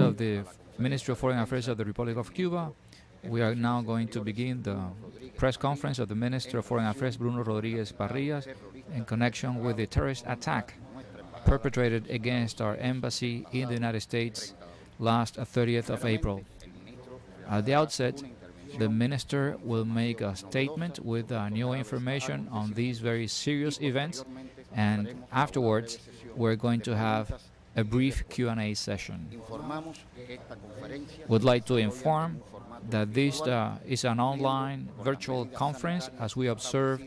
of the Ministry of Foreign Affairs of the Republic of Cuba. We are now going to begin the press conference of the Minister of Foreign Affairs, Bruno Rodriguez Parrillas, in connection with the terrorist attack perpetrated against our embassy in the United States last 30th of April. At the outset, the minister will make a statement with uh, new information on these very serious events, and afterwards, we're going to have a brief Q&A session. Would like to inform that this uh, is an online virtual conference as we observe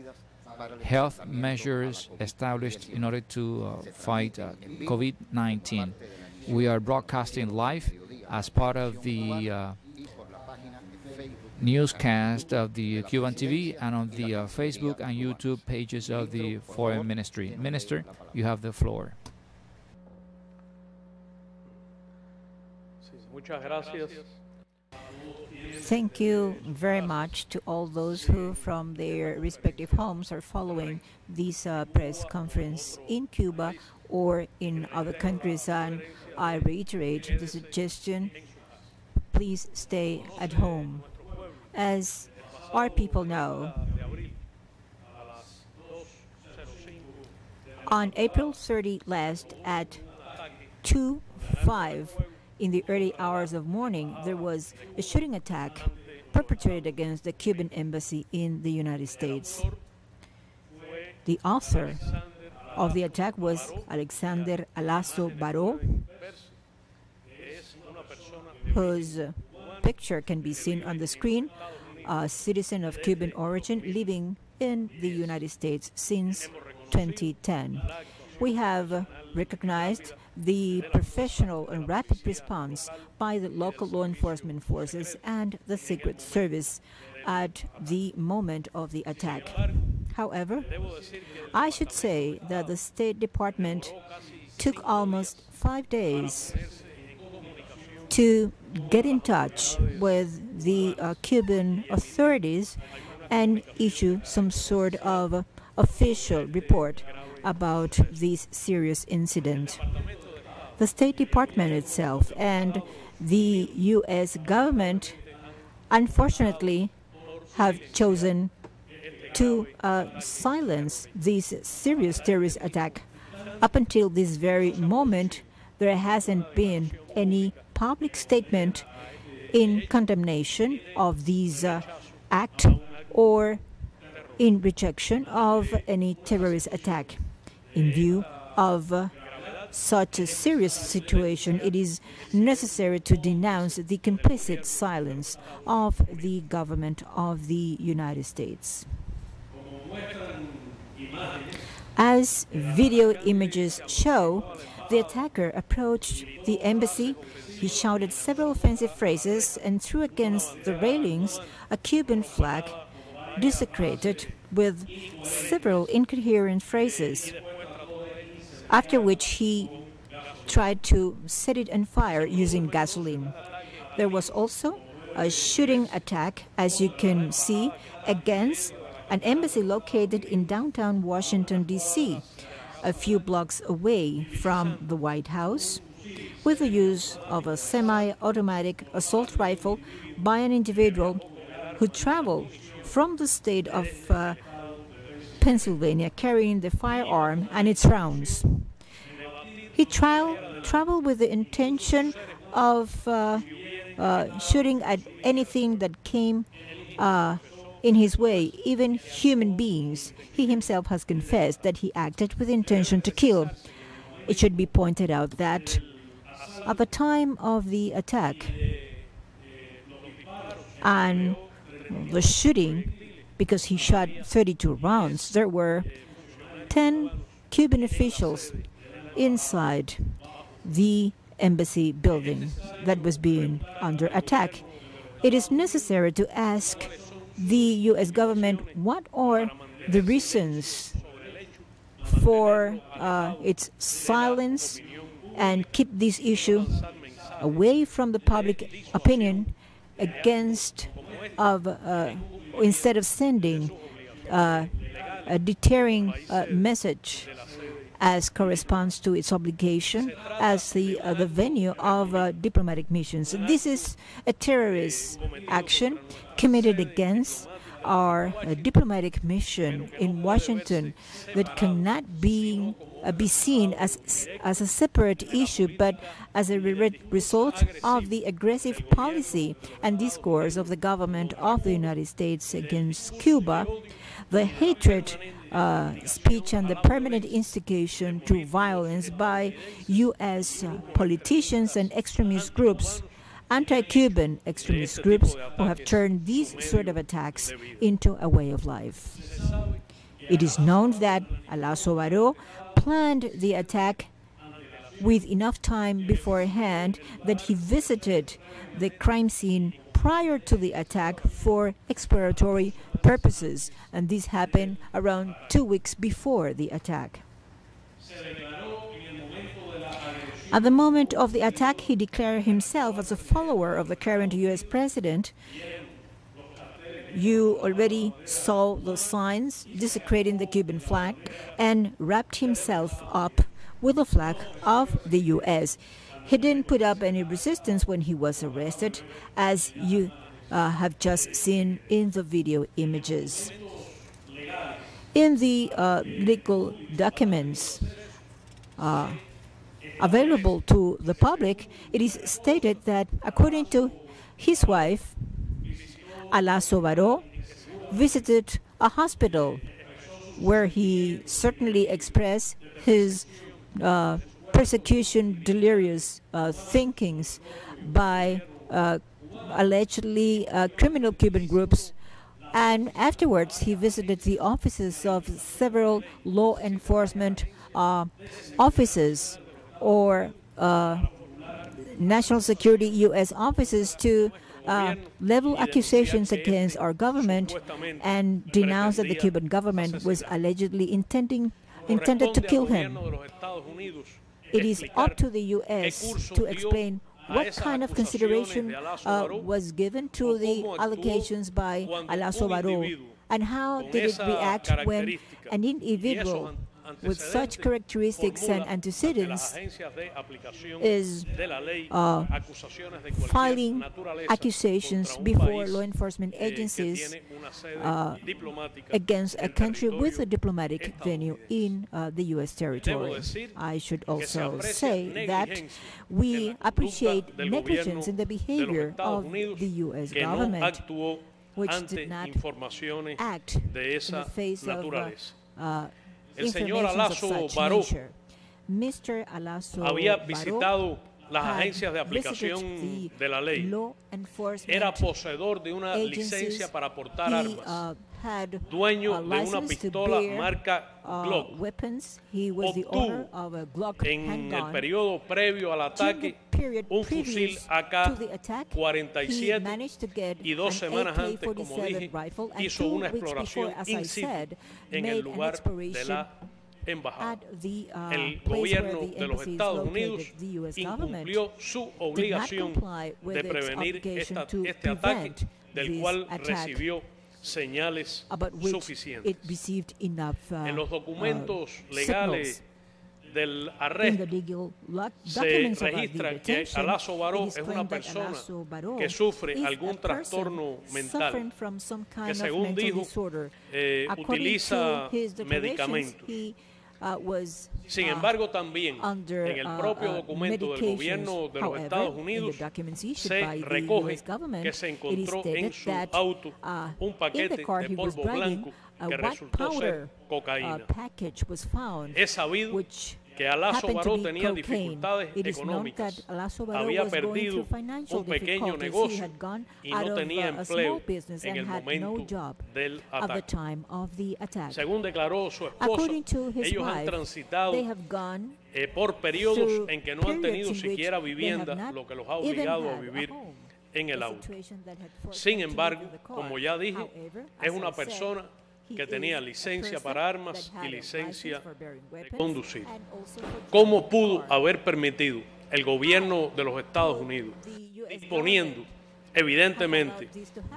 health measures established in order to uh, fight uh, COVID-19. We are broadcasting live as part of the uh, newscast of the Cuban TV and on the uh, Facebook and YouTube pages of the Foreign Ministry. Minister, you have the floor. Muchas gracias. Thank you very much to all those who, from their respective homes, are following this uh, press conference in Cuba or in other countries. And I reiterate the suggestion please stay at home. As our people know, on April 30 last at 2 5 in the early hours of morning, there was a shooting attack perpetrated against the Cuban embassy in the United States. The author of the attack was Alexander Alazo Baro, whose picture can be seen on the screen, a citizen of Cuban origin living in the United States since 2010. We have recognized the professional and rapid response by the local law enforcement forces and the Secret Service at the moment of the attack. However, I should say that the State Department took almost five days to get in touch with the uh, Cuban authorities and issue some sort of official report about this serious incident. The State Department itself and the U.S. government, unfortunately, have chosen to uh, silence this serious terrorist attack. Up until this very moment, there hasn't been any public statement in condemnation of this uh, act or in rejection of any terrorist attack. In view of uh, such a serious situation, it is necessary to denounce the complicit silence of the government of the United States. As video images show, the attacker approached the embassy. He shouted several offensive phrases and threw against the railings a Cuban flag desecrated with several incoherent phrases. After which he tried to set it on fire using gasoline. There was also a shooting attack, as you can see, against an embassy located in downtown Washington, D.C., a few blocks away from the White House, with the use of a semi automatic assault rifle by an individual who traveled from the state of uh, Pennsylvania carrying the firearm and its rounds. He tra- traveled with the intention of uh, uh, shooting at anything that came uh, in his way, even human beings. He himself has confessed that he acted with intention to kill. It should be pointed out that at the time of the attack and the shooting, because he shot 32 rounds, there were 10 Cuban officials inside the embassy building that was being under attack. It is necessary to ask the U.S. government what are the reasons for uh, its silence and keep this issue away from the public opinion against of uh, instead of sending uh, a deterring uh, message as corresponds to its obligation as the uh, the venue of uh, diplomatic missions. This is a terrorist action committed against our uh, diplomatic mission in Washington that cannot be uh, be seen as as a separate issue, but as a re result of the aggressive policy and discourse of the government of the United States against Cuba, the hatred uh, speech and the permanent instigation to violence by U.S. Uh, politicians and extremist groups anti-Cuban extremist groups who have turned these sort of attacks into a way of life. It is known that Alaso Baro planned the attack with enough time beforehand that he visited the crime scene prior to the attack for exploratory purposes, and this happened around two weeks before the attack. At the moment of the attack, he declared himself as a follower of the current U.S. president. You already saw the signs desecrating the Cuban flag and wrapped himself up with the flag of the U.S. He didn't put up any resistance when he was arrested, as you uh, have just seen in the video images. In the uh, legal documents, uh, available to the public, it is stated that according to his wife, Alaso Baro visited a hospital where he certainly expressed his uh, persecution delirious uh, thinkings by uh, allegedly uh, criminal Cuban groups and afterwards he visited the offices of several law enforcement uh, offices or uh, national security U.S. offices to uh, level accusations against our government and denounce that the Cuban government was allegedly intending intended to kill him. It is up to the U.S. to explain what kind of consideration uh, was given to the allegations by Alaso Baro and how did it react when an individual with such characteristics and antecedents is uh, filing accusations before law enforcement agencies uh, against a country with a diplomatic venue in uh, the U.S. territory. I should also say that we appreciate negligence in the behavior of the U.S. government, which did not act in the face of uh, el señor Alaso Baró había visitado las agencias de aplicación de la ley. Era poseedor de una licencia para portar armas. Dueño de una pistola marca Glock. Obtuvo en el periodo previo al ataque un fusil AK-47 y dos semanas antes, como dije, hizo una exploración in situ en el lugar de la embajada. El gobierno de los Estados Unidos incumplió su obligación de prevenir esta, este ataque, del cual recibió señales suficientes. en los documentos legales del arresto se registra que Alaso Baró es una persona que sufre algún trastorno mental, que según dijo eh, utiliza medicamentos. Sin embargo, también en el propio documento del gobierno de los Estados Unidos se recoge que se encontró en su auto un paquete de polvo blanco que resultó ser cocaína. Es sabido que Alaso Baró tenía dificultades económicas, había perdido un pequeño negocio y no tenía empleo en el momento del ataque. Según declaró su esposa, ellos han transitado eh, por periodos en que no han tenido siquiera vivienda, lo que los ha obligado a vivir en el auto. Sin embargo, como ya dije, es una persona que tenía licencia para armas y licencia de conducir. ¿Cómo pudo haber permitido el gobierno de los Estados Unidos, disponiendo evidentemente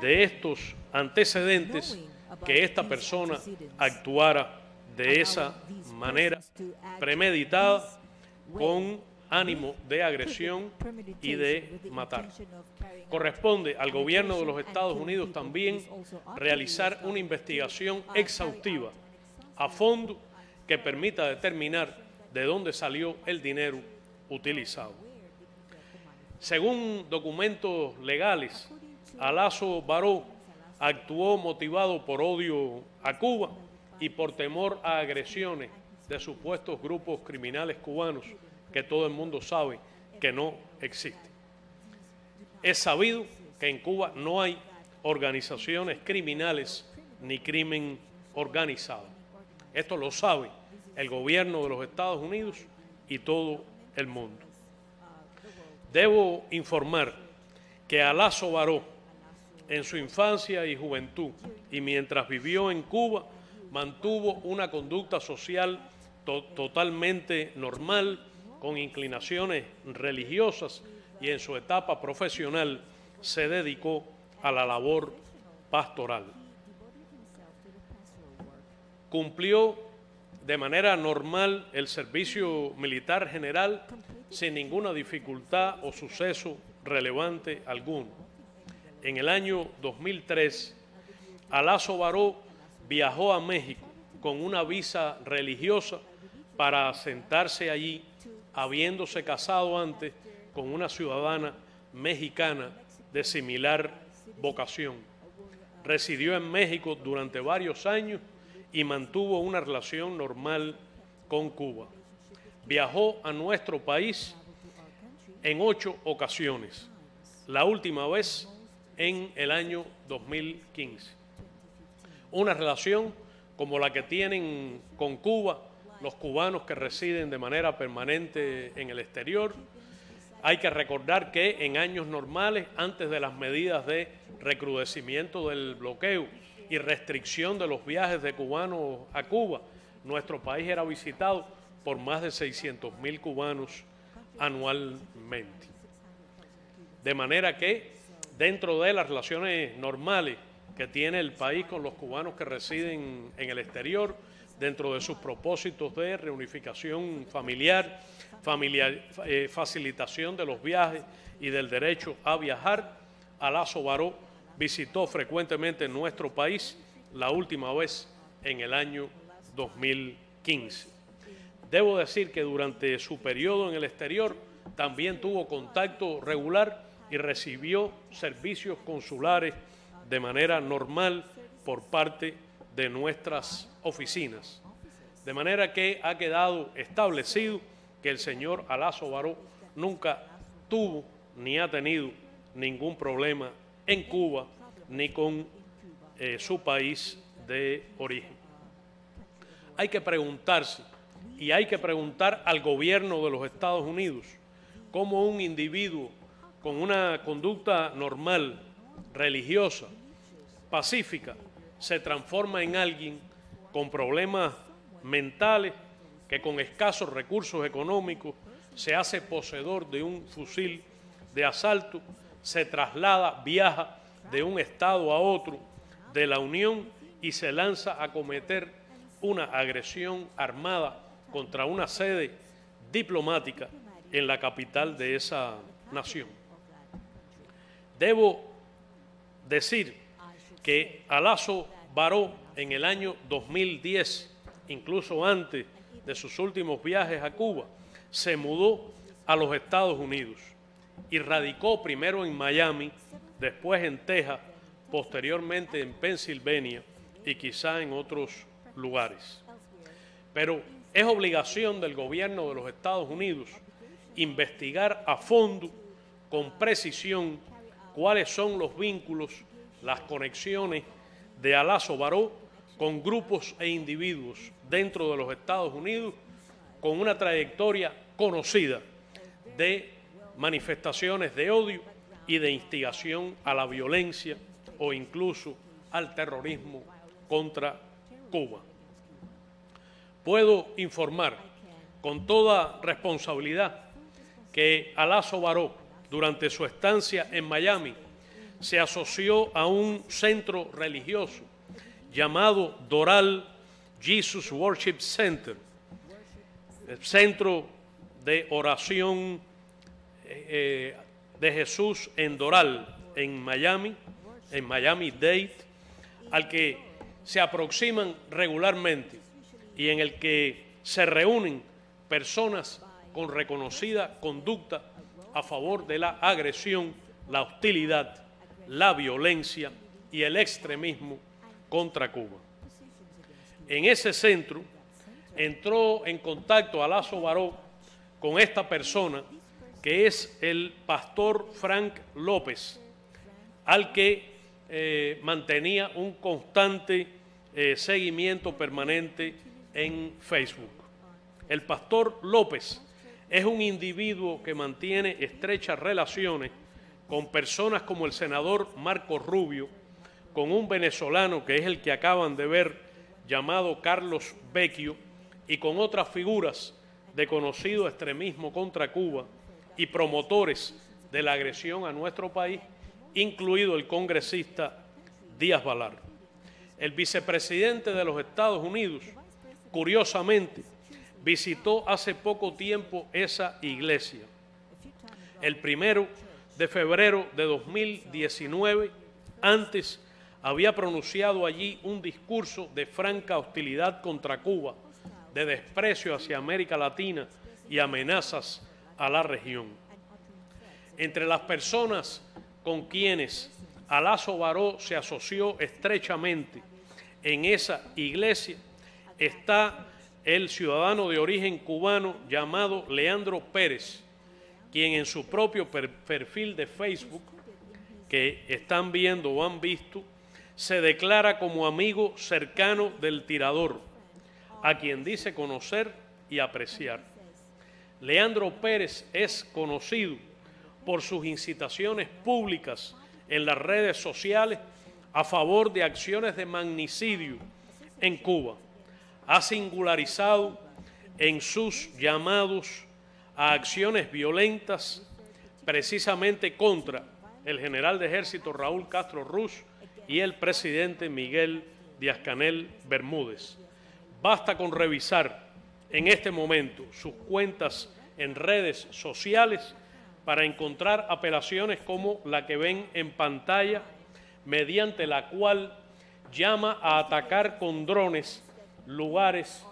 de estos antecedentes, que esta persona actuara de esa manera premeditada, con ánimo de agresión y de matar. Corresponde al gobierno de los Estados Unidos también realizar una investigación exhaustiva a fondo que permita determinar de dónde salió el dinero utilizado. Según documentos legales, Alazo Baró actuó motivado por odio a Cuba y por temor a agresiones de supuestos grupos criminales cubanos que todo el mundo sabe que no existen. Es sabido que en Cuba no hay organizaciones criminales ni crimen organizado. Esto lo sabe el gobierno de los Estados Unidos y todo el mundo. Debo informar que Alazo Baró, en su infancia y juventud, y mientras vivió en Cuba, mantuvo una conducta social totalmente normal, con inclinaciones religiosas, y en su etapa profesional se dedicó a la labor pastoral. Cumplió de manera normal el servicio militar general sin ninguna dificultad o suceso relevante alguno. En el año 2003, Alazo Baró viajó a México con una visa religiosa para asentarse allí, habiéndose casado antes con una ciudadana mexicana de similar vocación. Residió en México durante varios años y mantuvo una relación normal con Cuba. Viajó a nuestro país en ocho ocasiones, la última vez en el año 2015. Una relación como la que tienen con Cuba los cubanos que residen de manera permanente en el exterior. Hay que recordar que en años normales, antes de las medidas de recrudecimiento del bloqueo, y restricción de los viajes de cubanos a Cuba, nuestro país era visitado por más de 600 mil cubanos anualmente. De manera que dentro de las relaciones normales que tiene el país con los cubanos que residen en el exterior, dentro de sus propósitos de reunificación familiar, eh, facilitación de los viajes y del derecho a viajar, Alazo Baró visitó frecuentemente nuestro país, la última vez en el año 2015. Debo decir que durante su periodo en el exterior también tuvo contacto regular y recibió servicios consulares de manera normal por parte de nuestras oficinas. De manera que ha quedado establecido que el señor Alazo Baró nunca tuvo ni ha tenido ningún problema en Cuba ni con eh, su país de origen. Hay que preguntarse, y hay que preguntar al gobierno de los Estados Unidos, cómo un individuo con una conducta normal, religiosa, pacífica, se transforma en alguien con problemas mentales que con escasos recursos económicos se hace poseedor de un fusil de asalto se traslada, viaja de un estado a otro de la Unión y se lanza a cometer una agresión armada contra una sede diplomática en la capital de esa nación. Debo decir que Alazo Baró en el año 2010, incluso antes de sus últimos viajes a Cuba, se mudó a los Estados Unidos y radicó primero en Miami, después en Texas, posteriormente en Pensilvania y quizá en otros lugares. Pero es obligación del gobierno de los Estados Unidos investigar a fondo, con precisión, cuáles son los vínculos, las conexiones de Alazo Baró con grupos e individuos dentro de los Estados Unidos con una trayectoria conocida de manifestaciones de odio y de instigación a la violencia o incluso al terrorismo contra Cuba. Puedo informar con toda responsabilidad que Alazo Baró, durante su estancia en Miami, se asoció a un centro religioso llamado Doral Jesus Worship Center, el centro de oración eh, de Jesús en Doral, en Miami, en Miami Dade, al que se aproximan regularmente y en el que se reúnen personas con reconocida conducta a favor de la agresión, la hostilidad, la violencia y el extremismo contra Cuba. En ese centro entró en contacto Alazo Baró con esta persona que es el pastor Frank López, al que eh, mantenía un constante eh, seguimiento permanente en Facebook. El pastor López es un individuo que mantiene estrechas relaciones con personas como el senador Marco Rubio, con un venezolano que es el que acaban de ver llamado Carlos Vecchio y con otras figuras de conocido extremismo contra Cuba y promotores de la agresión a nuestro país, incluido el congresista Díaz Balar. El vicepresidente de los Estados Unidos, curiosamente, visitó hace poco tiempo esa iglesia. El primero de febrero de 2019, antes había pronunciado allí un discurso de franca hostilidad contra Cuba, de desprecio hacia América Latina y amenazas a la región. Entre las personas con quienes Alazo Baró se asoció estrechamente en esa iglesia está el ciudadano de origen cubano llamado Leandro Pérez, quien en su propio perfil de Facebook, que están viendo o han visto, se declara como amigo cercano del tirador, a quien dice conocer y apreciar. Leandro Pérez es conocido por sus incitaciones públicas en las redes sociales a favor de acciones de magnicidio en Cuba ha singularizado en sus llamados a acciones violentas precisamente contra el general de ejército Raúl Castro Ruz y el presidente Miguel Díaz Canel Bermúdez. Basta con revisar en este momento sus cuentas en redes sociales para encontrar apelaciones como la que ven en pantalla, mediante la cual llama a atacar con drones lugares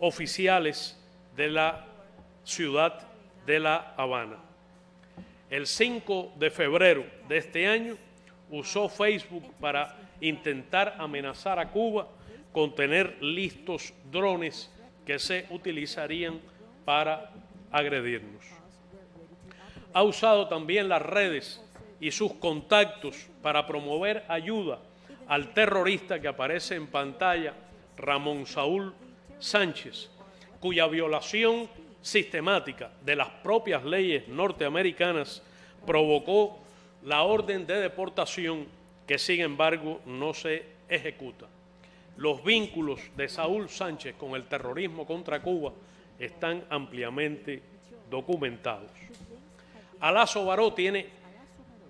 oficiales de la ciudad de La Habana. El 5 de febrero de este año usó Facebook para intentar amenazar a Cuba con tener listos drones que se utilizarían para agredirnos. Ha usado también las redes y sus contactos para promover ayuda al terrorista que aparece en pantalla Ramón Saúl Sánchez, cuya violación sistemática de las propias leyes norteamericanas provocó la orden de deportación que sin embargo no se ejecuta. Los vínculos de Saúl Sánchez con el terrorismo contra Cuba están ampliamente documentados. Alazo Baró tiene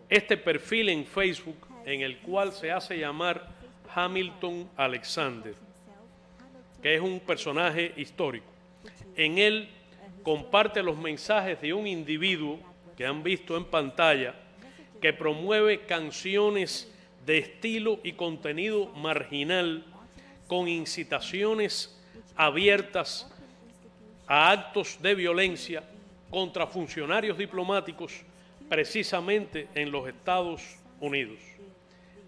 este perfil en Facebook en el cual se hace llamar Hamilton Alexander que es un personaje histórico. En él comparte los mensajes de un individuo que han visto en pantalla que promueve canciones de estilo y contenido marginal con incitaciones abiertas a actos de violencia contra funcionarios diplomáticos precisamente en los Estados Unidos.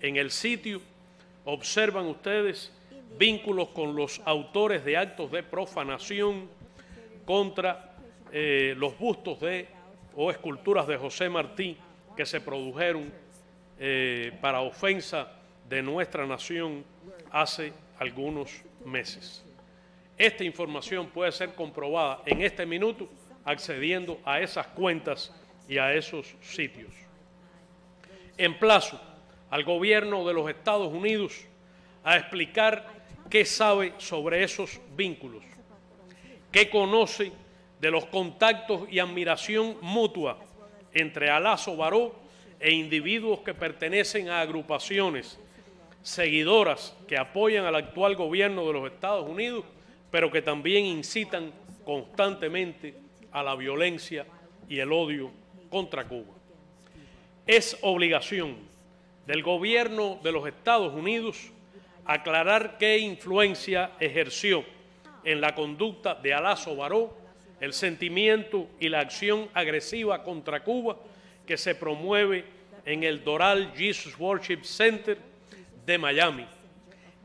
En el sitio observan ustedes vínculos con los autores de actos de profanación contra eh, los bustos de o esculturas de José Martí que se produjeron eh, para ofensa de nuestra nación hace algunos meses. Esta información puede ser comprobada en este minuto accediendo a esas cuentas y a esos sitios. En plazo al gobierno de los Estados Unidos a explicar qué sabe sobre esos vínculos, qué conoce de los contactos y admiración mutua entre Alazo Baró e individuos que pertenecen a agrupaciones seguidoras que apoyan al actual gobierno de los Estados Unidos, pero que también incitan constantemente a la violencia y el odio contra Cuba. Es obligación del gobierno de los Estados Unidos aclarar qué influencia ejerció en la conducta de Alazo Baró el sentimiento y la acción agresiva contra Cuba que se promueve en el Doral Jesus Worship Center de Miami.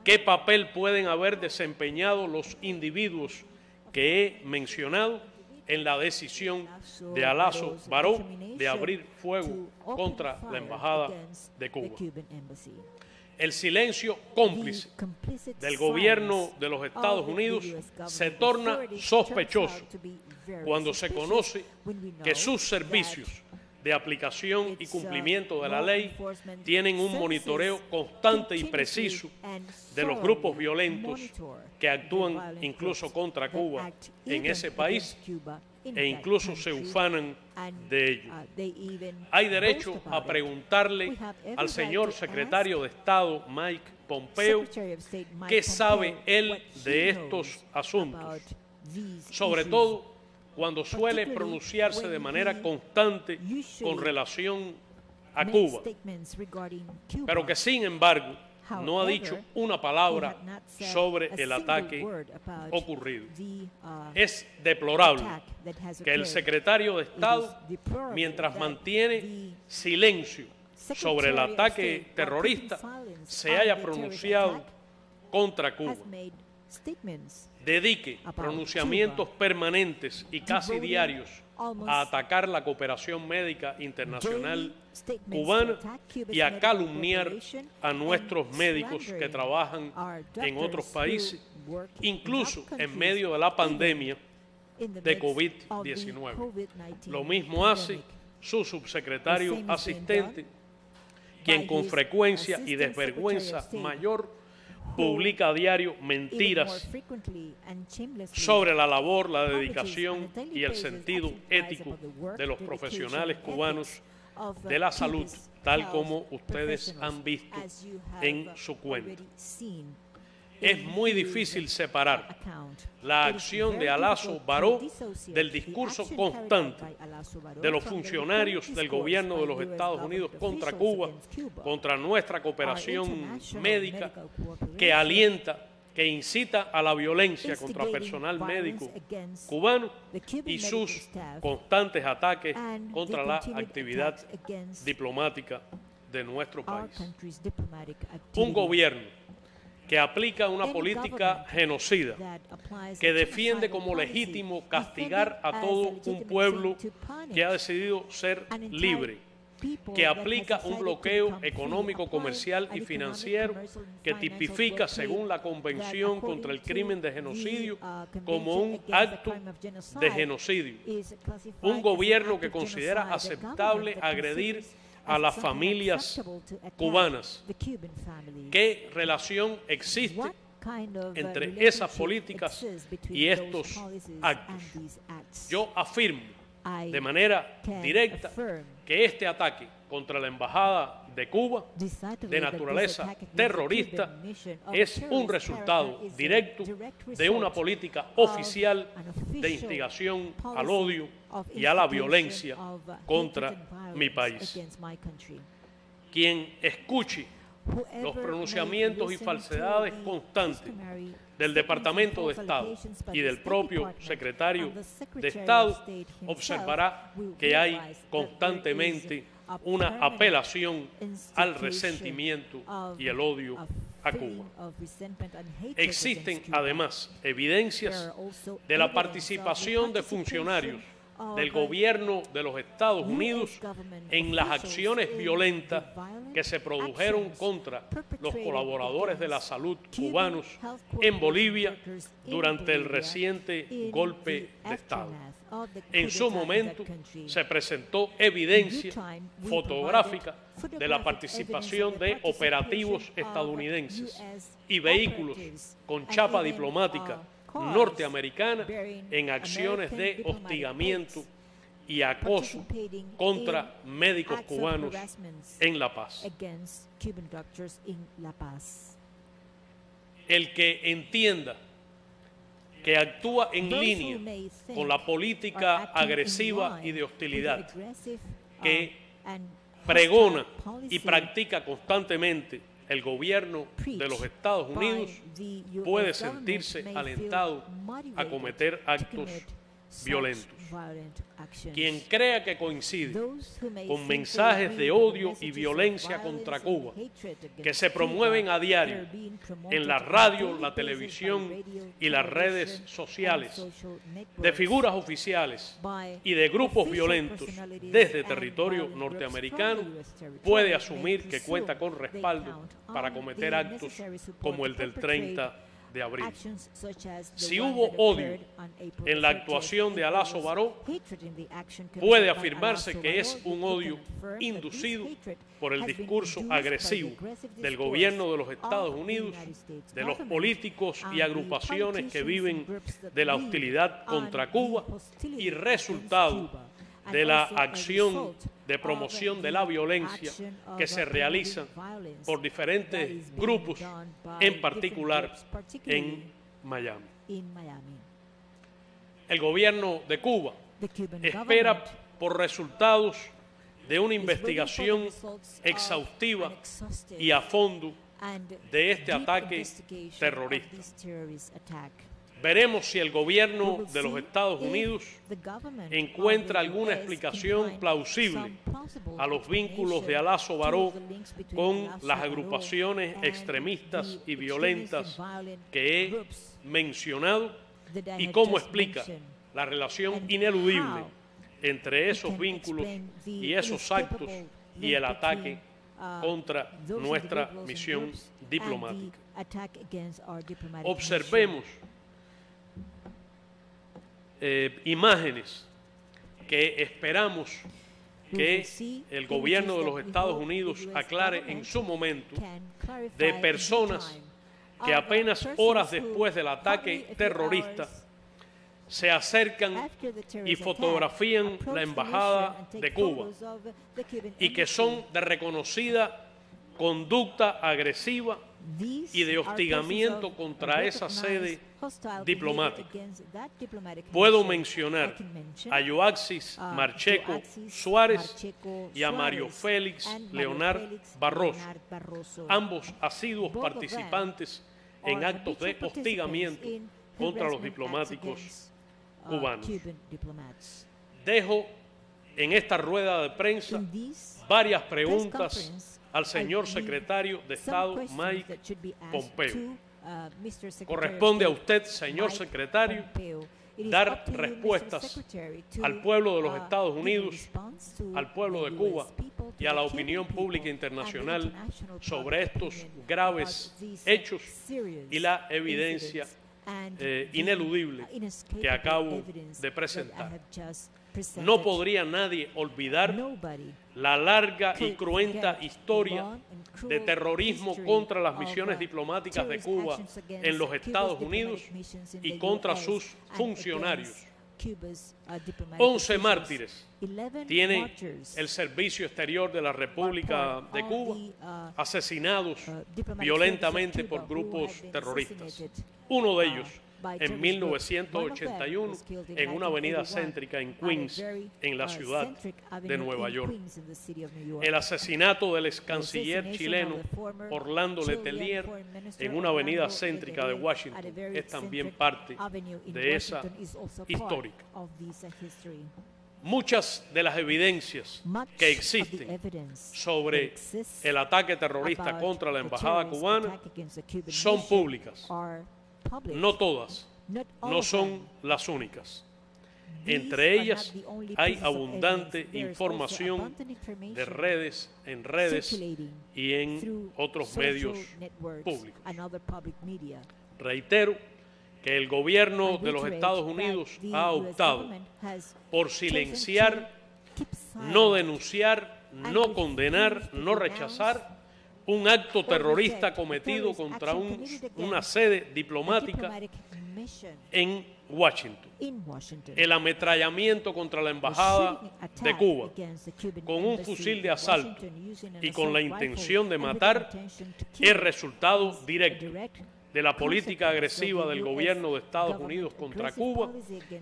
¿Qué papel pueden haber desempeñado los individuos que he mencionado en la decisión de Alazo Baró de abrir fuego contra la Embajada de Cuba? El silencio cómplice del gobierno de los Estados Unidos se torna sospechoso cuando se conoce que sus servicios de aplicación y cumplimiento de la ley tienen un monitoreo constante y preciso de los grupos violentos que actúan incluso contra Cuba en ese país e incluso se ufanan de ello. Hay derecho a preguntarle al señor secretario de Estado Mike Pompeo qué sabe él de estos asuntos, sobre todo cuando suele pronunciarse de manera constante con relación a Cuba, pero que sin embargo no ha dicho una palabra sobre el ataque ocurrido. Uh, es deplorable que el secretario de Estado, mientras mantiene silencio sobre el ataque terrorista, se haya pronunciado contra Cuba dedique pronunciamientos permanentes y casi diarios a atacar la cooperación médica internacional cubana y a calumniar a nuestros médicos que trabajan en otros países, incluso en medio de la pandemia de COVID-19. Lo mismo hace su subsecretario asistente, quien con frecuencia y desvergüenza mayor publica a diario mentiras sobre la labor, la dedicación y el sentido ético de los profesionales cubanos de la salud, tal como ustedes han visto en su cuenta es muy difícil separar la acción de Alazo Baró del discurso constante de los funcionarios del gobierno de los Estados Unidos contra Cuba, contra nuestra cooperación médica, que alienta que incita a la violencia contra personal médico cubano y sus constantes ataques contra la actividad diplomática de nuestro país. Un gobierno que aplica una política genocida, que defiende como legítimo castigar a todo un pueblo que ha decidido ser libre, que aplica un bloqueo económico, comercial y financiero que tipifica, según la Convención contra el Crimen de Genocidio, como un acto de genocidio. Un gobierno que considera aceptable agredir a las familias cubanas. ¿Qué relación existe entre esas políticas y estos actos? Yo afirmo de manera directa que este ataque contra la Embajada de Cuba de naturaleza terrorista es un resultado directo de una política oficial de instigación al odio y a la violencia contra mi país. Quien escuche los pronunciamientos y falsedades constantes del Departamento de Estado y del propio secretario de Estado observará que hay constantemente una apelación al resentimiento y el odio a Cuba. Existen además evidencias de la participación de funcionarios del gobierno de los Estados Unidos en las acciones violentas que se produjeron contra los colaboradores de la salud cubanos en Bolivia durante el reciente golpe de Estado. En su momento se presentó evidencia fotográfica de la participación de operativos estadounidenses y vehículos con chapa diplomática norteamericana en acciones de hostigamiento y acoso contra médicos cubanos en La Paz. El que entienda que actúa en línea con la política agresiva y de hostilidad que pregona y practica constantemente el gobierno de los Estados Unidos puede sentirse alentado a cometer actos violentos. Quien crea que coincide con mensajes de odio y violencia contra Cuba que se promueven a diario en la radio, la televisión y las redes sociales de figuras oficiales y de grupos violentos desde territorio norteamericano puede asumir que cuenta con respaldo para cometer actos como el del 30 de abril. Si hubo odio en la actuación de Alaso Baró, puede afirmarse que es un odio inducido por el discurso agresivo del gobierno de los Estados Unidos, de los políticos y agrupaciones que viven de la hostilidad contra Cuba y resultado de la acción de promoción de la violencia que se realiza por diferentes grupos, en particular en Miami. El gobierno de Cuba espera por resultados de una investigación exhaustiva y a fondo de este ataque terrorista. Veremos si el gobierno de los Estados Unidos encuentra alguna explicación plausible a los vínculos de Alaso Baró con las agrupaciones extremistas y violentas que he mencionado y cómo explica la relación ineludible entre esos vínculos y esos actos y el ataque contra nuestra misión diplomática. Observemos eh, imágenes que esperamos que el gobierno de los Estados Unidos aclare en su momento de personas que apenas horas después del ataque terrorista se acercan y fotografían la embajada de Cuba y que son de reconocida conducta agresiva y de hostigamiento contra esa sede diplomática. Puedo mencionar a Joaxis uh, Marcheco Suárez y a Mario Félix Leonard Barroso, ambos asiduos participantes en actos de hostigamiento contra los diplomáticos uh, cubanos. Dejo en esta rueda de prensa varias preguntas al señor secretario de Estado Mike Pompeo. Uh, Corresponde a usted, señor secretario, dar respuestas al pueblo de los uh, Estados Unidos, al pueblo de Cuba y a la opinión pública internacional sobre estos graves hechos y la evidencia eh, ineludible que acabo de presentar. No podría nadie olvidar la larga y cruenta historia de terrorismo contra las misiones diplomáticas de Cuba en los Estados Unidos y contra sus funcionarios. 11 mártires tiene el Servicio Exterior de la República de Cuba asesinados violentamente por grupos terroristas. Uno de ellos en 1981 en una avenida céntrica en Queens, en la ciudad de Nueva York. El asesinato del ex canciller chileno Orlando Letelier en una avenida céntrica de Washington es también parte de esa histórica. Muchas de las evidencias que existen sobre el ataque terrorista contra la embajada cubana son públicas no todas, no son las únicas. Entre ellas hay abundante información de redes, en redes y en otros medios públicos. Reitero que el gobierno de los Estados Unidos ha optado por silenciar, no denunciar, no condenar, no rechazar un acto terrorista cometido contra una sede diplomática en Washington. El ametrallamiento contra la embajada de Cuba con un fusil de asalto y con la intención de matar es resultado directo de la política agresiva del gobierno de Estados Unidos contra Cuba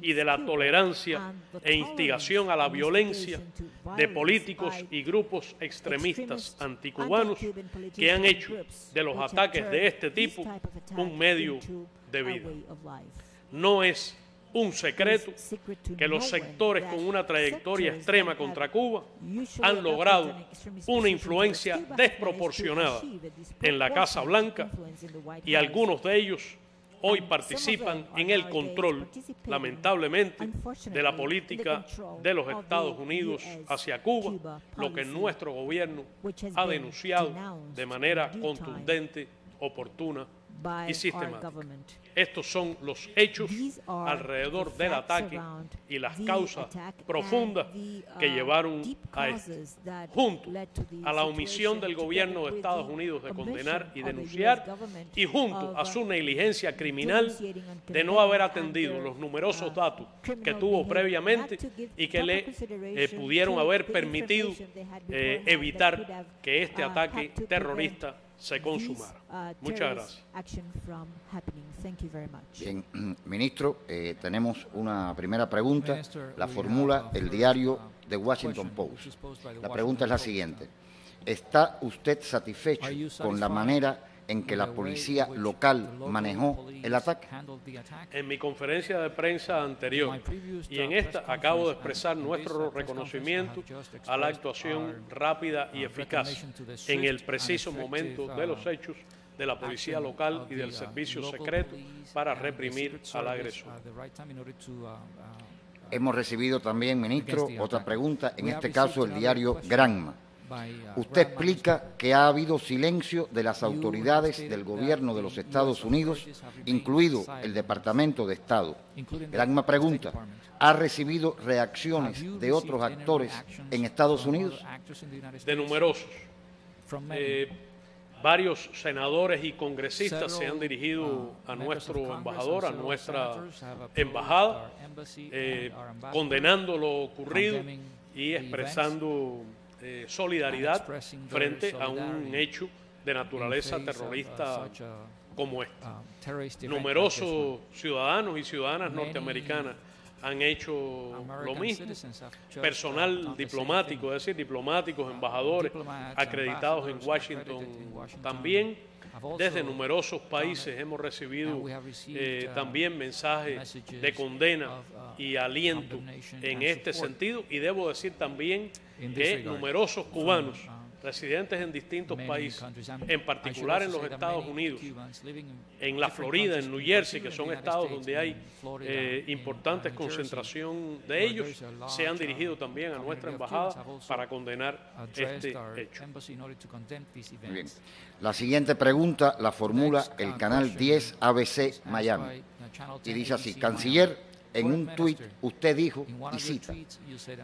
y de la tolerancia e instigación a la violencia de políticos y grupos extremistas anticubanos que han hecho de los ataques de este tipo un medio de vida. No es un secreto que los sectores con una trayectoria extrema contra Cuba han logrado una influencia desproporcionada en la Casa Blanca y algunos de ellos hoy participan en el control, lamentablemente, de la política de los Estados Unidos hacia Cuba, lo que nuestro gobierno ha denunciado de manera contundente, oportuna y sistemática. Estos son los hechos alrededor del ataque y las causas profundas que uh, llevaron a esto, junto a la omisión del gobierno de Estados Unidos de condenar y denunciar y junto a su uh, negligencia criminal de no haber atendido los numerosos uh, datos que tuvo previamente y que le eh, pudieron haber permitido eh, evitar que este ataque terrorista se consumara. Muchas gracias. Bien, ministro, eh, tenemos una primera pregunta. La formula el diario The Washington Post. La pregunta es la siguiente. ¿Está usted satisfecho con la manera en que la policía local manejó el ataque? En mi conferencia de prensa anterior y en esta acabo de expresar nuestro reconocimiento a la actuación rápida y eficaz en el preciso momento de los hechos de la policía local y del servicio secreto para reprimir al agresor. Hemos recibido también, ministro, otra pregunta, en este caso el diario Granma. Uh, Usted explica que ha habido silencio de las autoridades del gobierno de los Estados Unidos, incluido el Departamento de Estado. Granma pregunta, ¿ha recibido reacciones de otros actores en Estados Unidos? De numerosos. Eh, varios senadores y congresistas se han dirigido uh, a nuestro embajador, a nuestra embajada, eh, condenando lo ocurrido y expresando eh, solidaridad frente a un hecho de naturaleza terrorista como este. Um, Numerosos ciudadanos y ciudadanas norteamericanas han hecho lo mismo. Personal diplomático, es decir, diplomáticos, embajadores acreditados en Washington también. Desde numerosos países hemos recibido eh, uh, también mensajes de condena uh, y aliento en este sentido. Y debo decir también que numerosos cubanos residentes en distintos países, en particular en los Estados Unidos, en la Florida, en New Jersey, que son estados donde hay eh, importantes concentración de ellos, se han dirigido también a nuestra embajada para condenar este hecho. La siguiente pregunta la formula el canal 10 ABC Miami y dice así, Canciller, en un tuit usted dijo, y cita,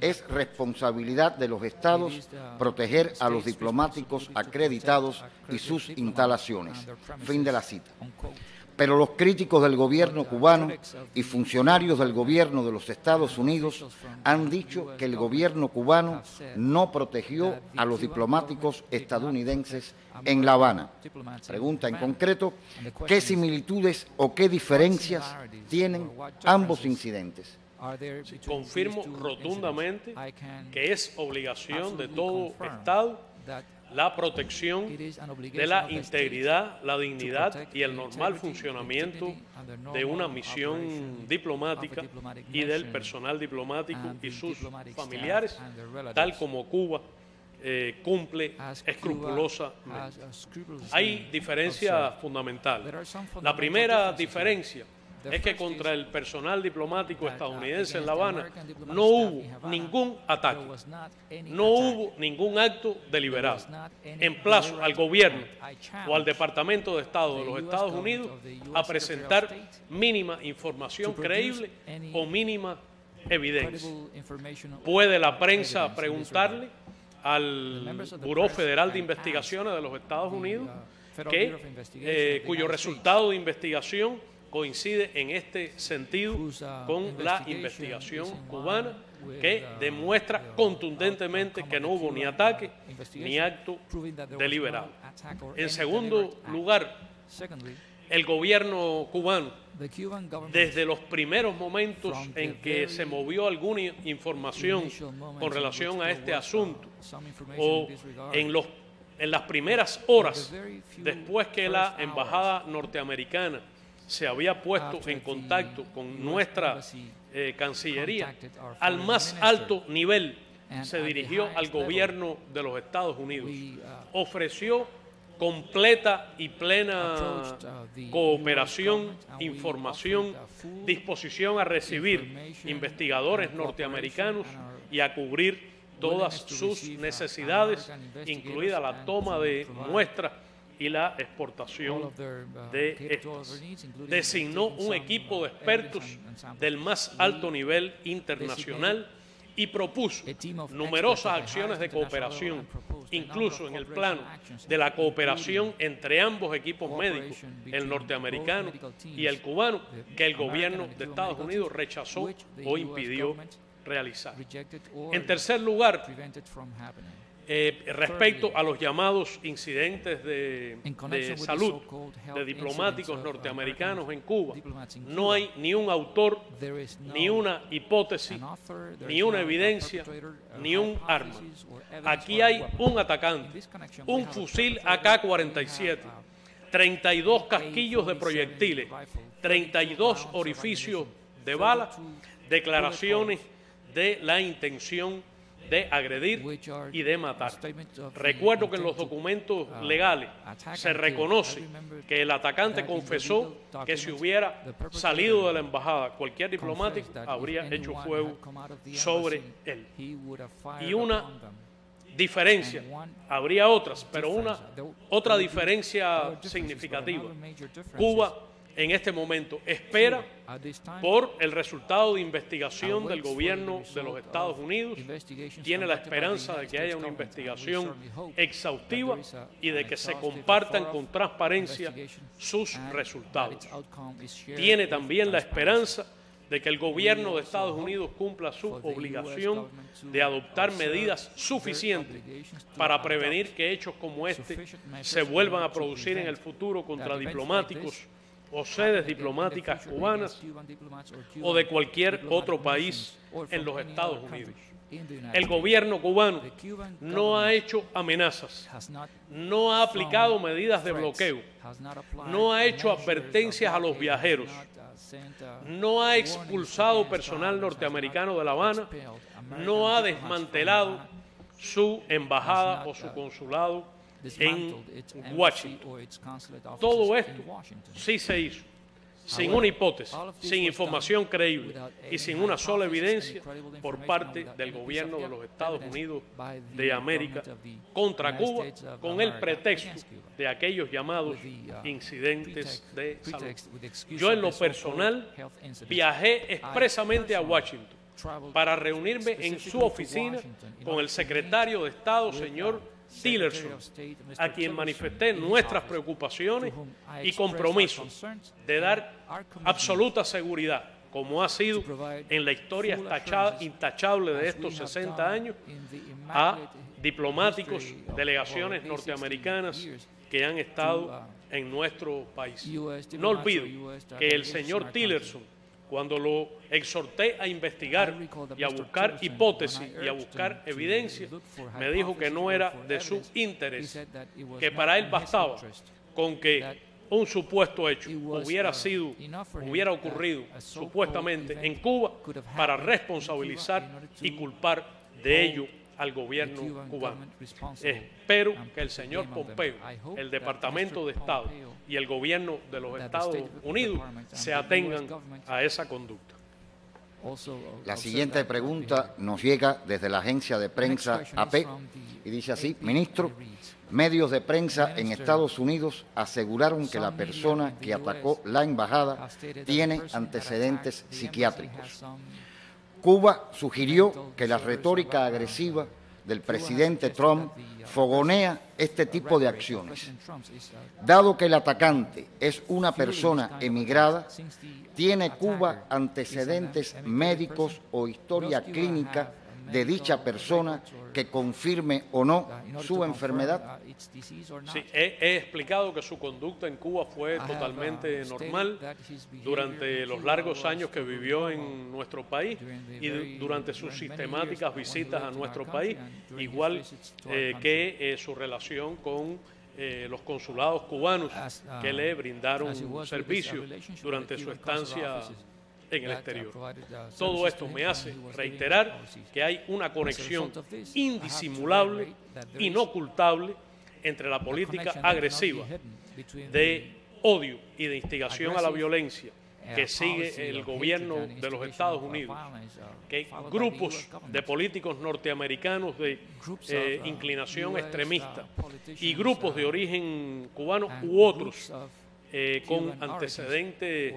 es responsabilidad de los estados proteger a los diplomáticos acreditados y sus instalaciones. Fin de la cita pero los críticos del gobierno cubano y funcionarios del gobierno de los Estados Unidos han dicho que el gobierno cubano no protegió a los diplomáticos estadounidenses en La Habana. Pregunta en concreto, ¿qué similitudes o qué diferencias tienen ambos incidentes? confirmo rotundamente que es obligación de todo Estado la protección de la integridad, la dignidad y el normal funcionamiento de una misión diplomática y del personal diplomático y sus familiares, tal como Cuba eh, cumple escrupulosamente. Hay difereencias fundamentales. La primera diferencia es que contra el personal diplomático uh, estadounidense en La Habana no hubo ningún ataque, no hubo ningún acto deliberado. Emplazo al gobierno o al Departamento de Estado de los Estados Unidos a presentar mínima información creíble o mínima evidencia. ¿Puede la prensa preguntarle al Buró Federal de Investigaciones de los Estados Unidos que, eh, cuyo resultado de investigación coincide en este sentido con la investigación cubana que demuestra contundentemente que no hubo ni ataque ni acto deliberado. En segundo lugar, el gobierno cubano, desde los primeros momentos en que se movió alguna información con relación a este asunto, o en, los, en las primeras horas después que la embajada norteamericana se había puesto en contacto con nuestra eh, Cancillería, al más alto nivel se dirigió al gobierno de los Estados Unidos. Uh, Ofreció completa y plena uh, cooperación, información, disposición a recibir investigadores norteamericanos y a cubrir todas sus necesidades, incluida la toma de muestras y la exportación uh, de estos. Designó un equipo de expertos del más alto nivel internacional y propuso numerosas acciones de cooperación, incluso en el plano de la cooperación entre ambos equipos médicos, el norteamericano y el cubano, que el gobierno de Estados Unidos rechazó o impidió realizar. En tercer lugar, eh, respecto a los llamados incidentes de, salud de diplomáticos norteamericanos en Cuba, no hay ni un autor, ni una hipótesis, ni una evidencia, uh, ni un arma. Aquí hay un atacante, un fusil AK-47, 32 casquillos de proyectiles, 32 orificios de bala, declaraciones de la intención de agredir y de matar. Recuerdo que en los documentos uh, legales se reconoce que el atacante confesó que si hubiera salido de la embajada cualquier diplomático habría hecho fuego sobre él. Y una diferencia, habría otras, pero una otra diferencia significativa. Cuba en este momento. Espera por el resultado de investigación del gobierno de los Estados Unidos, tiene la esperanza de que haya una investigación exhaustiva y de que se compartan con transparencia sus resultados. Tiene también la esperanza de que el gobierno de Estados Unidos cumpla su obligación de adoptar medidas suficientes para prevenir que hechos como este se vuelvan a producir en el futuro contra diplomáticos o sedes diplomáticas cubanas o de cualquier otro país en los Estados Unidos. El gobierno cubano no ha hecho amenazas, no ha aplicado medidas de bloqueo, no ha hecho advertencias a los viajeros, no ha expulsado personal norteamericano de La Habana, no ha desmantelado su embajada o su consulado en Washington. Todo esto sí se hizo, sin una hipótesis, sin información creíble y sin una sola evidencia por parte del gobierno de los Estados Unidos de América contra Cuba con el pretexto de aquellos llamados uh, incidentes de salud. Yo en lo personal viajé expresamente a Washington para reunirme en su oficina con el secretario de Estado, señor Tillerson, a quien manifesté nuestras preocupaciones y compromisos de dar absoluta seguridad, como ha sido en la historia intachable de estos 60 años, a diplomáticos, delegaciones norteamericanas que han estado en nuestro país. No olvido que el señor Tillerson cuando lo exhorté a investigar y a buscar hipótesis y a buscar evidencia, me dijo que no era de su interés, que para él bastaba con que un supuesto hecho hubiera sido, hubiera ocurrido supuestamente en Cuba para responsabilizar y culpar de ello al gobierno cubano. Espero que el señor Pompeo, el Departamento de Estado y el gobierno de los Estados Unidos se atengan a esa conducta. La siguiente pregunta nos llega desde la agencia de prensa AP y dice así, ministro, medios de prensa en Estados Unidos aseguraron que la persona que atacó la embajada tiene antecedentes psiquiátricos. Cuba sugirió que la retórica agresiva del presidente Trump fogonea este tipo de acciones. Dado que el atacante es una persona emigrada, ¿tiene Cuba antecedentes médicos o historia clínica de dicha persona que confirme o no su enfermedad? Sí, he, explicado que su conducta en Cuba fue totalmente normal durante los largos años que vivió en nuestro país y durante sus sistemáticas visitas a nuestro país, igual eh, que eh, su relación con eh, los consulados cubanos que le brindaron servicio durante su estancia en el exterior. Todo esto me hace reiterar que hay una conexión indisimulable, inocultable, entre la política agresiva de odio y de instigación a la violencia que sigue el gobierno de los Estados Unidos, que grupos de políticos norteamericanos de eh, inclinación extremista y grupos de origen cubano u otros eh, con antecedentes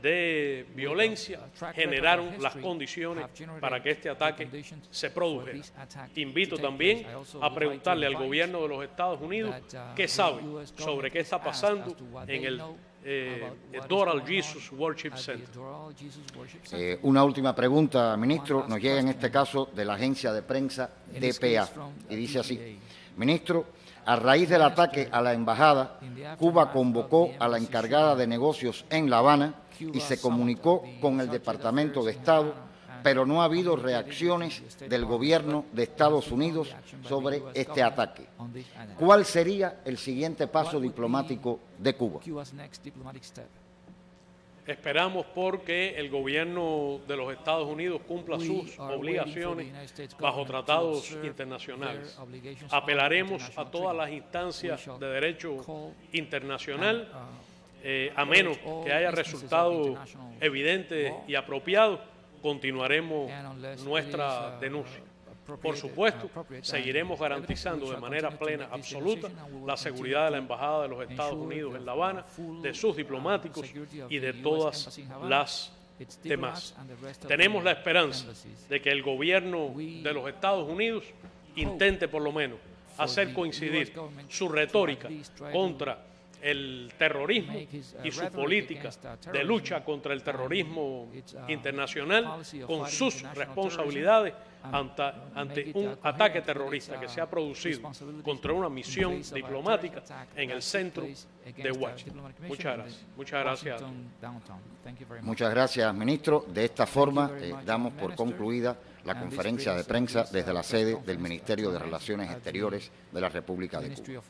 de violencia generaron las condiciones para que este ataque se produjera. Invito también a preguntarle al gobierno de los Estados Unidos uh, qué sabe sobre qué está pasando en el eh, Doral Jesus Worship Center. Eh, una última pregunta, ministro. Nos llega en este caso de la agencia de prensa DPA y dice así, ministro, a raíz del ataque a la embajada, Cuba convocó a la encargada de negocios en La Habana y se comunicó con el Departamento de Estado, pero no ha habido reacciones del gobierno de Estados Unidos sobre este ataque. ¿Cuál sería el siguiente paso diplomático de Cuba? Esperamos porque el gobierno de los Estados Unidos cumpla sus obligaciones bajo tratados internacionales. Apelaremos a todas las instancias de derecho internacional, uh, eh, a menos que haya resultado evidente y apropiado, continuaremos nuestra denuncia. Por supuesto, seguiremos garantizando de manera plena, absoluta, la seguridad de la Embajada de los Estados Unidos en La Habana, de sus diplomáticos y de todas las demás. Tenemos la esperanza de que el gobierno de los Estados Unidos intente por lo menos hacer coincidir su retórica contra el terrorismo y su política de lucha contra el terrorismo internacional con sus responsabilidades ante, un ataque terrorista que se ha producido contra una misión diplomática en el centro de Washington. Muchas gracias. Muchas gracias. Muchas gracias, ministro. De esta forma, eh, damos por concluida la conferencia de prensa desde la sede del Ministerio de Relaciones Exteriores de la República de Cuba.